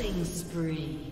Killing spree.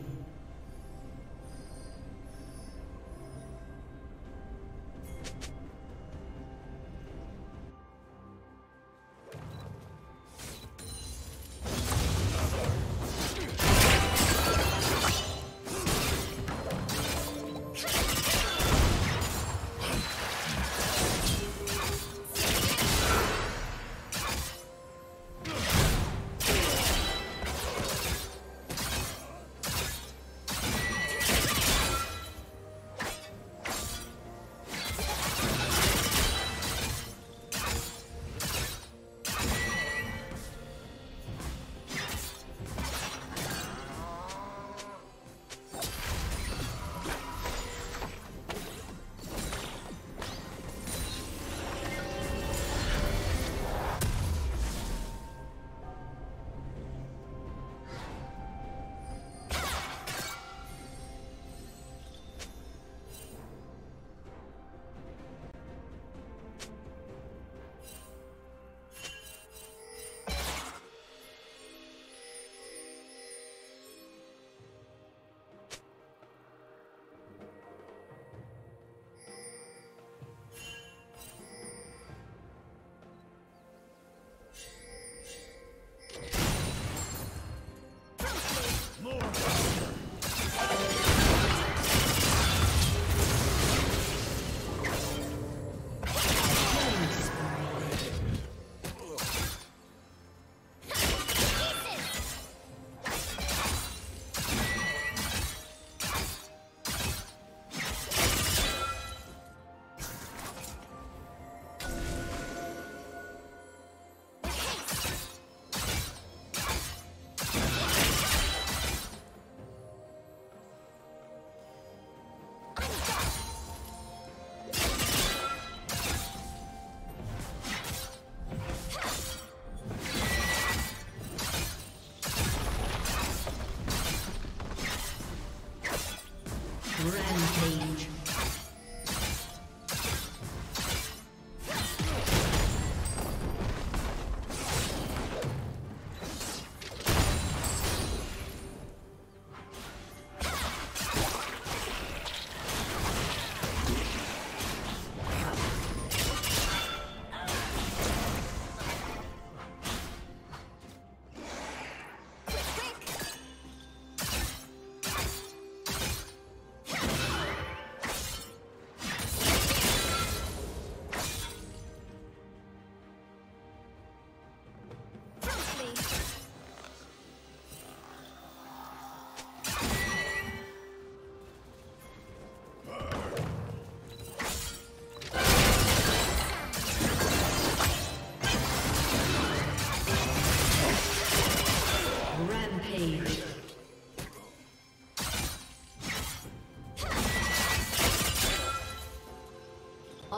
Rampage.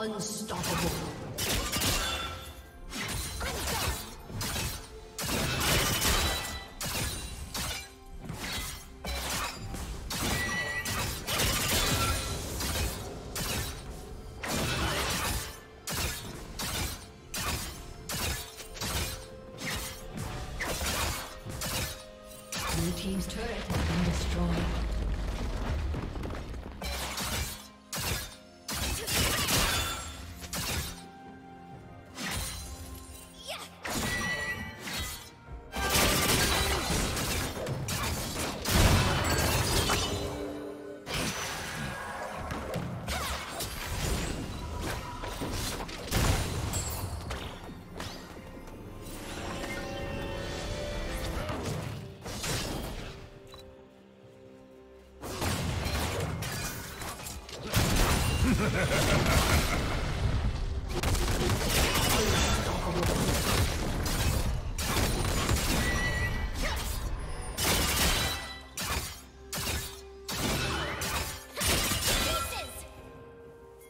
Unstoppable.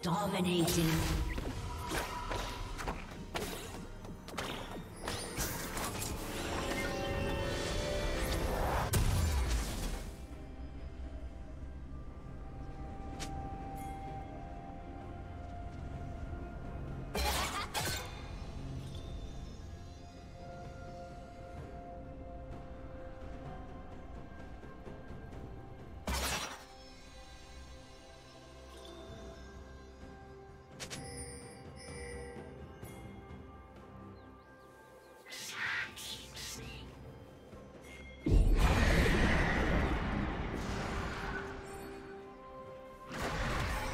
Dominating.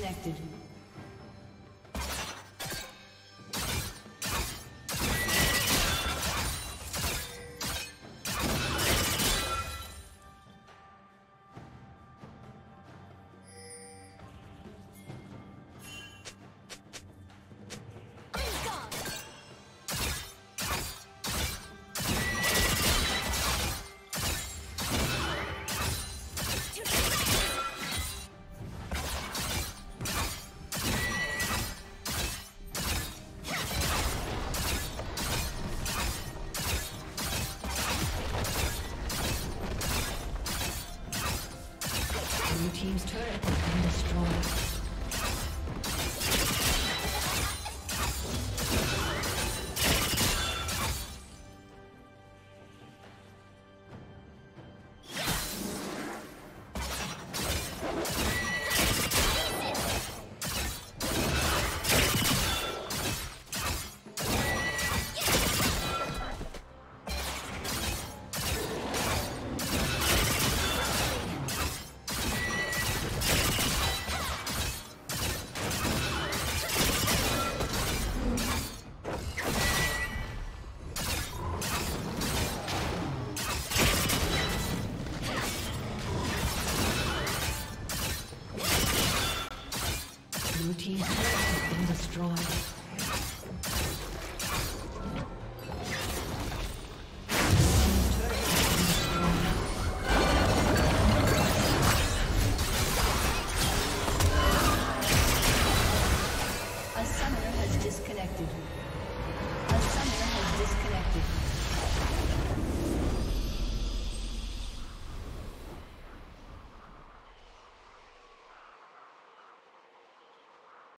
disconnected. Blue team's has been destroyed.